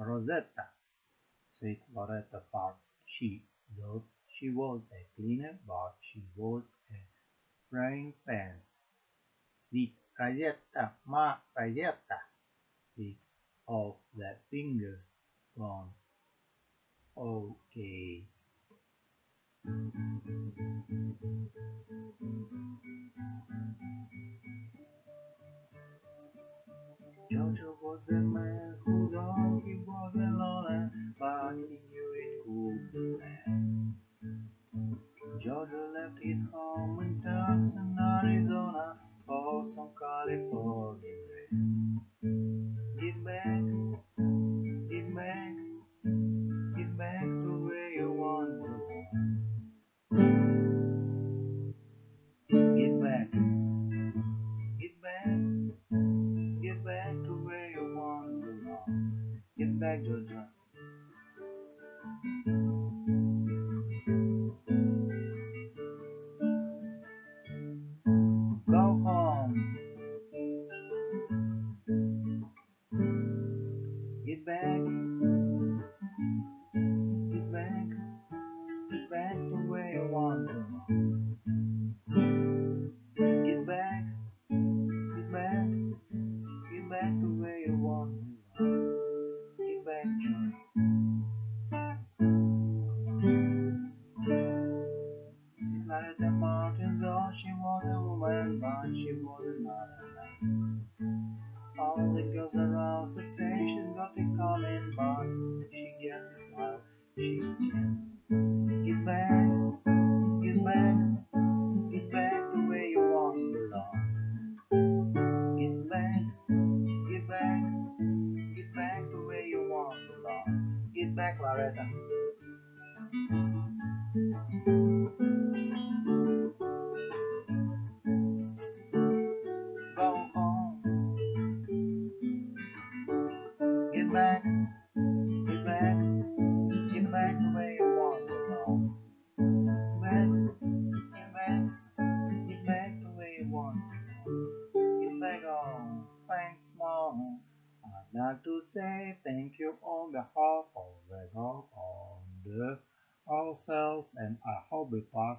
Rosetta, sweet Loretta thought she, though she was a cleaner, but she was a frying pan. Sweet Rosetta, ma Rosetta, it's off the fingers gone. Okay. Jojo was the man who Jojo left his home in Tucson, Arizona, for some California grass. Get back, get back, get back to where you once belonged. Get back, get back. Get back to where you once belong. Get back, Jojo. Get back. Get back. Get back to where you once belong. Get back. Get back. Get back to where you once belong. Get back, Johnny. She climbed the mountains, oh, she was a woman, but she was not a man. All the girls around Get back, get back, get back to where you once belong. Get back, get back, get back to where you once belong. Get back, Loretta. Go home. Get back, Get. Thanks, Mom. I'd like to say thank you on behalf of the God on the ourselves and I hope we pass.